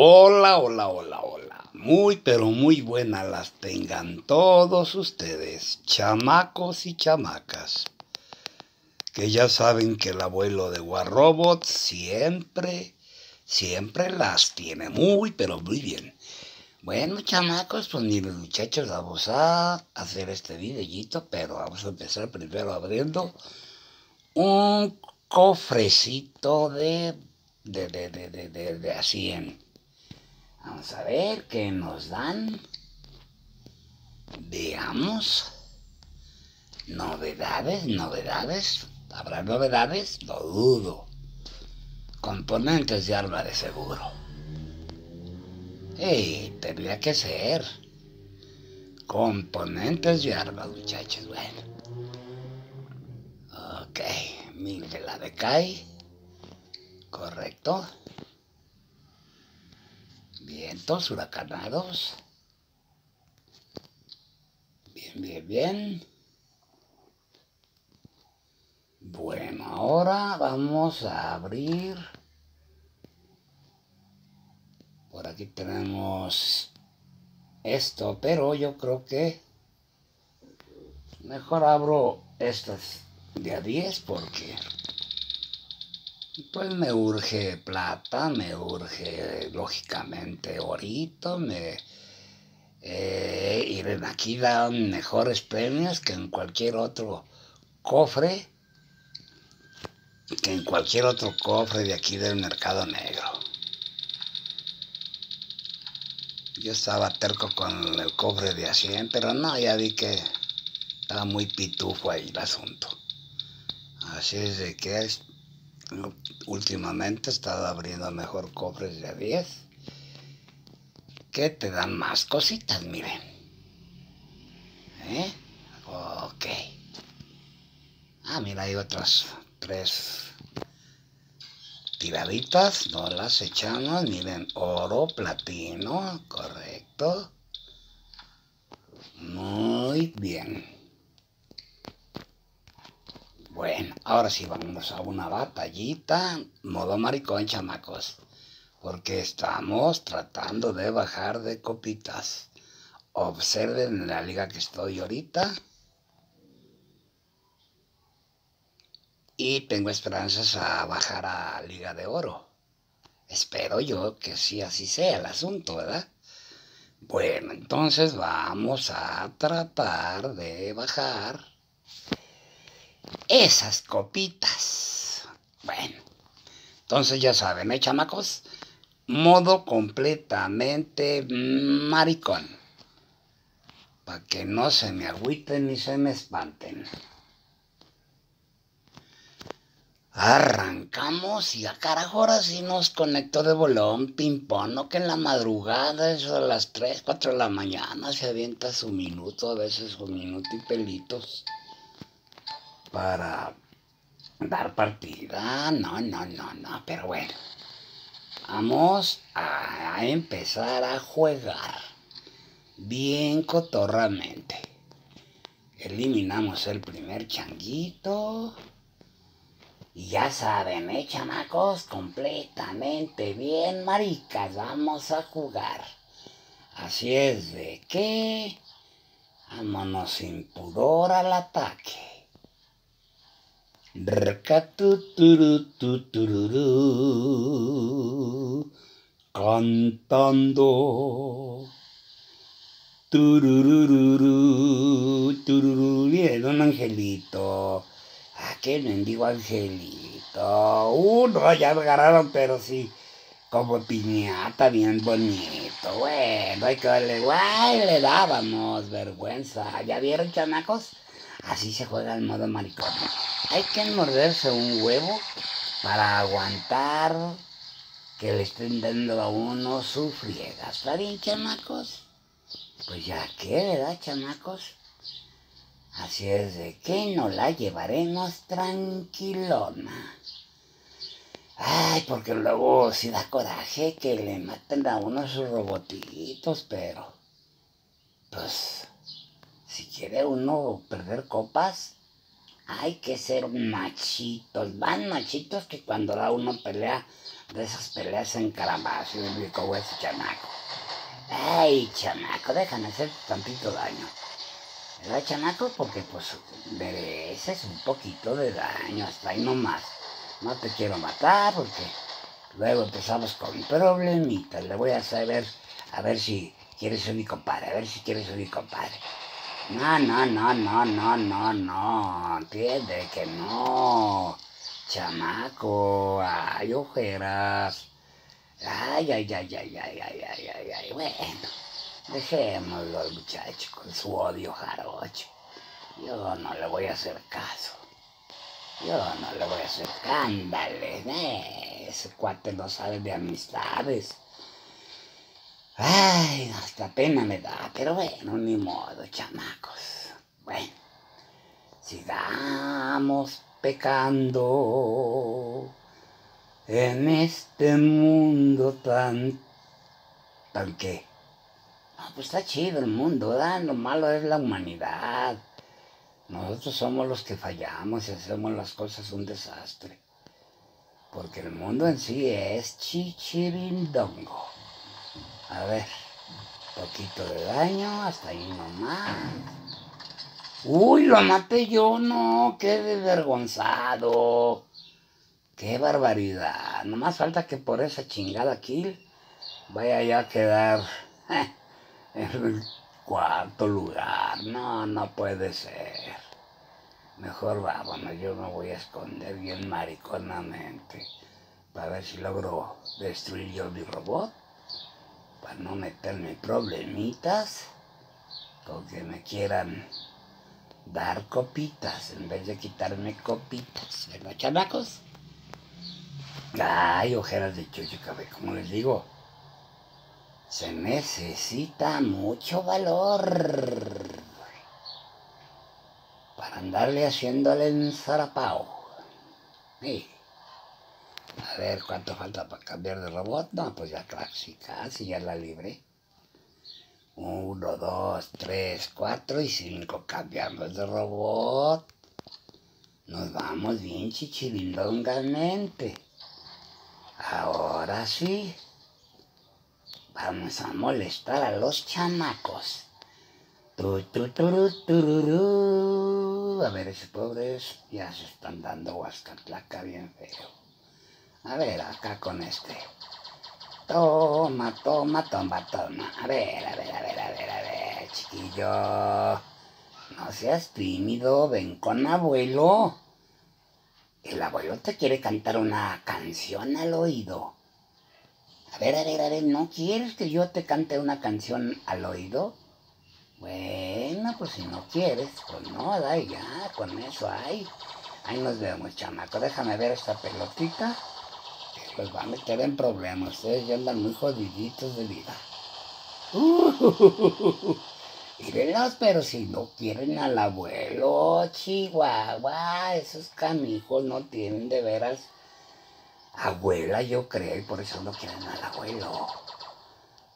Hola, hola, hola, hola. Muy, pero muy buenas las tengan todos ustedes, chamacos y chamacas. Que ya saben que el abuelo de Warrobot siempre, siempre las tiene muy, pero muy bien. Bueno, chamacos, pues mis muchachos, vamos a hacer este videíto, pero vamos a empezar primero abriendo un cofrecito de, de, de, de, de, de, de así en Vamos a ver qué nos dan. Veamos. Novedades, novedades. ¿Habrá novedades? Lo dudo. Componentes de arma de seguro. ¡Ey! Tendría que ser. Componentes de arma, muchachos. Bueno. Ok. Mil de la decay. Correcto vientos huracanados. Bien, bien, bien. Bueno, ahora vamos a abrir. Por aquí tenemos esto, pero yo creo que mejor abro estas de a 10 porque pues me urge plata, me urge lógicamente orito, me eh, y aquí dan mejores premios que en cualquier otro cofre, que en cualquier otro cofre de aquí del mercado negro. Yo estaba terco con el cofre de 100, pero no, ya vi que estaba muy pitufo ahí el asunto. Así es de que últimamente he estado abriendo mejor cofres de 10 que te dan más cositas, miren. ¿Eh? Ok. Ah, mira, hay otras tres tiraditas, no las echamos, miren, oro, platino, correcto. Muy bien. Bueno, ahora sí vamos a una batallita, modo maricón, chamacos. Porque estamos tratando de bajar de copitas. Observen la liga que estoy ahorita. Y tengo esperanzas a bajar a Liga de Oro. Espero yo que sí así sea el asunto, ¿verdad? Bueno, entonces vamos a tratar de bajar esas copitas. Bueno, entonces ya saben, ¿eh, chamacos? Modo completamente maricón. Para que no se me agüiten ni se me espanten. Arrancamos y a carajo ahora sí nos conectó de bolón, ping-pong, no que en la madrugada, eso a las 3, 4 de la mañana se avienta su minuto, a veces su minuto y pelitos para dar partida. No, no, no, no, pero bueno. Vamos a empezar a jugar bien cotorramente. Eliminamos el primer changuito. Y ya saben, ¿eh, chamacos? Completamente bien, maricas. Vamos a jugar. Así es de que... Vámonos sin pudor al ataque cantando. Tururururu, turururu, miren, un angelito. Qué mendigo angelito. Uh, no, ya me agarraron, pero sí, como piñata, bien bonito. Bueno, hay que darle, guay, le dábamos vergüenza. ¿Ya vieron, chamacos? Así se juega el modo maricón. Hay que morderse un huevo para aguantar que le estén dando a uno su friega. ¿Está bien, chamacos? Pues ya que, ¿verdad, chamacos? Así es de que no la llevaremos tranquilona. Ay, porque luego si da coraje que le maten a uno sus robotitos, pero... Pues si quiere uno perder copas, hay que ser machitos. Van machitos que cuando da uno pelea de esas peleas en carambas, y dijo, ese chamaco. Ay, chamaco, déjame hacer tantito daño. ¿Verdad, chamaco? Porque pues mereces un poquito de daño, hasta ahí nomás. No te quiero matar porque luego empezamos con problemitas. Le voy a saber, a ver si quieres ser mi compadre, a ver si quieres ser mi compadre. No, no, no, no, no, no, no. Entiende que no. Chamaco, ay, ojeras. Ay, ay, ay, ay, ay, ay, ay, ay, ay. Bueno, dejémoslo al muchacho con su odio jarocho. Yo no le voy a hacer caso. Yo no le voy a hacer cándale. Eh, ese cuate no sabe de amistades. Ay, hasta pena me da, pero bueno, ni modo, chamacos. Bueno, sigamos pecando en este mundo tan... ¿Tan qué? No, pues está chido el mundo, ¿verdad? Lo malo es la humanidad. Nosotros somos los que fallamos y hacemos las cosas un desastre. Porque el mundo en sí es chichirindongo. A ver, poquito de daño, hasta ahí nomás. Uy, lo maté yo, no, qué desvergonzado. Qué barbaridad. Nomás falta que por esa chingada kill vaya ya a quedar eh, en el cuarto lugar. No, no puede ser. Mejor vámonos, yo me voy a esconder bien mariconamente para ver si logro destruir yo mi robot para no meterme problemitas con que me quieran dar copitas en vez de quitarme copitas, ¿verdad, chamacos? Ay, ojeras de chucho café, como les digo, se necesita mucho valor para andarle haciéndole en zarapao. Sí. A ver cuánto falta para cambiar de robot. No, pues ya casi, casi ya la libre. Uno, dos, tres, cuatro y cinco. Cambiamos de robot. Nos vamos bien chichirindongamente. Ahora sí. Vamos a molestar a los chamacos. Tu, A ver, esos pobres ya se están dando huascatlaca bien feo. A ver, acá con este. Toma, toma, toma, toma. A ver, a ver, a ver, a ver, a ver, chiquillo. No seas tímido, ven con abuelo. El abuelo te quiere cantar una canción al oído. A ver, a ver, a ver, ¿no quieres que yo te cante una canción al oído? Bueno, pues si no quieres, pues no, da ya, con eso hay. Ahí nos vemos, chamaco. Déjame ver esta pelotita pues va a meter en problemas. Ustedes ya andan muy jodiditos de vida. Uh, pero si no quieren al abuelo, Chihuahua, esos canijos no tienen de veras abuela, yo creo, y por eso no quieren al abuelo.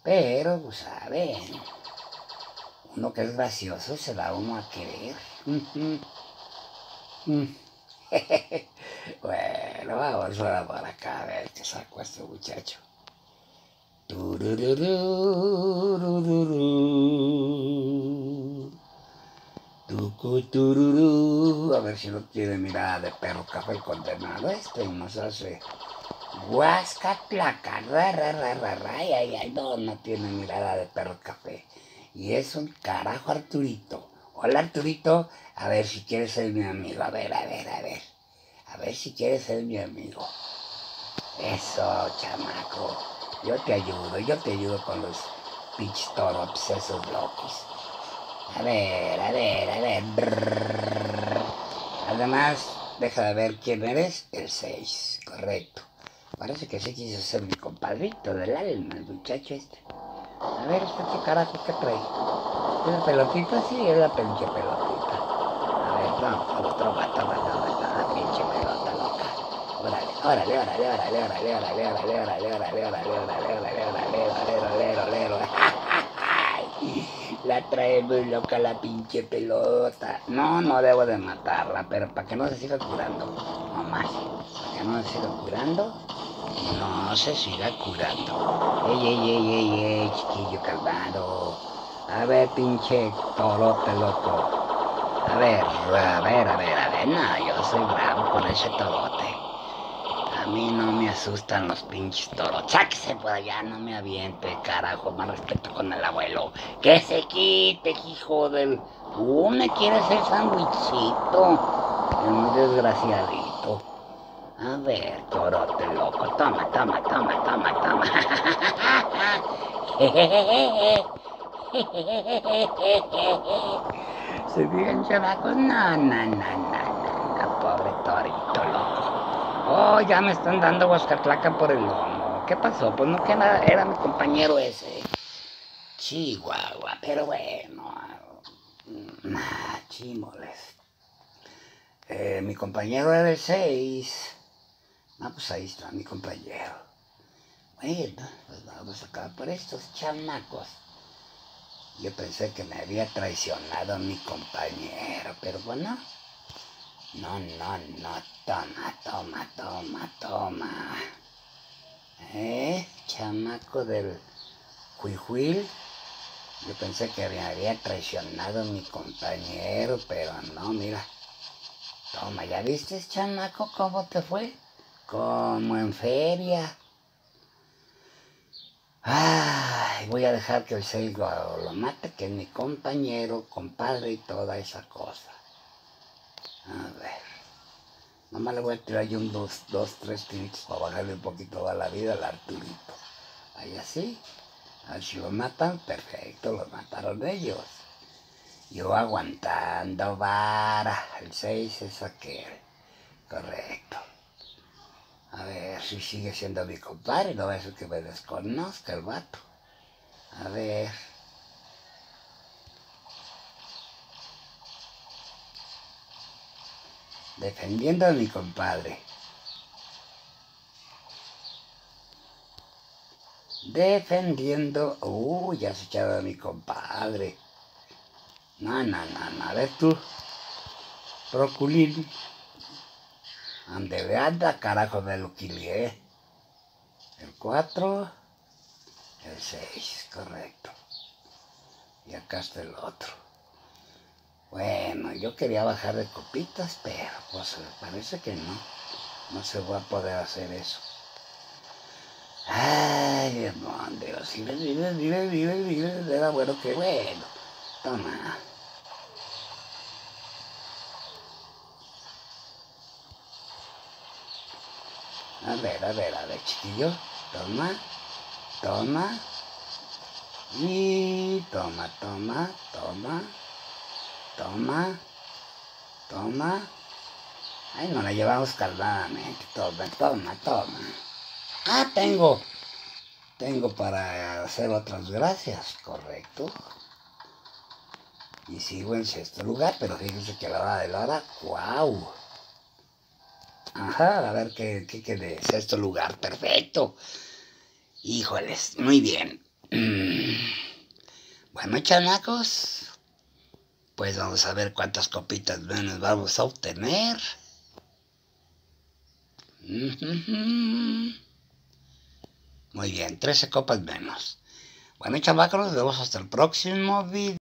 Pero, pues, saben, uno que es gracioso se da uno a querer. bueno, vamos ahora por acá a ver qué sacó este muchacho. A ver si no tiene mirada de perro café el condenado este nos hace guasca placa, ra, ay, ay, no, no tiene mirada de perro café. Y es un carajo Arturito. Hola Arturito, a ver si quieres ser mi amigo, a ver, a ver, a ver. A ver si quieres ser mi amigo. Eso, chamaco. Yo te ayudo, yo te ayudo con los pinches torops esos locos. A ver, a ver, a ver. Además, deja de ver quién eres. El 6, correcto. Parece que se quiso ser mi compadrito del alma, el muchacho este. A ver, este carajo que trae. ¿Es la pelotita? Sí, es la pinche pelotita. A ver, no, otro vato, vato, vato, pinche pelota loca. Órale, órale, órale, órale, órale, órale, órale, órale, órale, órale, órale, órale, órale, órale, órale, La trae muy loca la pinche pelota. No, no debo de matarla, pero para que no se siga curando. No más. Para que no se siga curando, no se siga curando. Ey, ey, ey, ey, ey, chiquillo calmado. A ver, pinche torote loco. A ver, a ver, a ver, a ver. No, yo soy bravo con ese torote. A mí no me asustan los pinches toros. Sáquese por allá, no me aviente, carajo. Más respeto con el abuelo. Que se quite, hijo del. Tú me quieres el sandwichito. Es muy desgraciadito. A ver, torote loco. Toma, toma, toma, toma, toma. Se bien chavacos. No, no, no, no, no, pobre torito loco. Oh, ya me están dando huascatlaca por el lomo. ¿Qué pasó? Pues no que era, era mi compañero ese. Chihuahua, pero bueno. Nah, chimoles. Eh, mi compañero era el 6. Ah, pues ahí está mi compañero. Bueno, pues vamos acá por estos chamacos. Yo pensé que me había traicionado mi compañero, pero bueno. No, no, no, toma, toma, toma, toma. ¿Eh? Chamaco del Juijuil. Yo pensé que me había traicionado mi compañero, pero no, mira. Toma, ¿ya viste, chamaco, cómo te fue? Como en feria. Ay, voy a dejar que el 6 lo, mate, que es mi compañero, compadre y toda esa cosa. A ver. Nomás le voy a tirar yo un dos, dos, tres tiritos para bajarle un poquito a la vida al Arturito. Ahí así. A ver si lo matan, perfecto, lo mataron ellos. Yo aguantando vara. El 6 es aquel. Correcto. A ver si sigue siendo mi compadre, no es que me desconozca el vato. A ver. Defendiendo a mi compadre. Defendiendo. Uy, ya se echaba a mi compadre. No, no, no, no. A ver tú. Proculín. Ande, anda, carajo de lo que El 4, el 6, correcto. Y acá está el otro. Bueno, yo quería bajar de copitas, pero pues parece que no. No se va a poder hacer eso. Ay, hermano, Dios, vive, vive, vive, vive, vive, era bueno que bueno. Toma. A ver, a ver, a ver, chiquillo. Toma, toma. Y toma, toma, toma. Toma, toma. Ay, no la llevamos calmadamente. Toma, toma, toma. Ah, tengo. Tengo para hacer otras gracias, correcto. Y sigo en sexto lugar, pero fíjense que la hora de la hora, ¡guau! Ajá, a ver qué, qué, qué sexto lugar. Perfecto. Híjoles, muy bien. Mm. Bueno, chanacos, pues vamos a ver cuántas copitas menos vamos a obtener. Muy bien, 13 copas menos. Bueno, chamacos, nos vemos hasta el próximo video.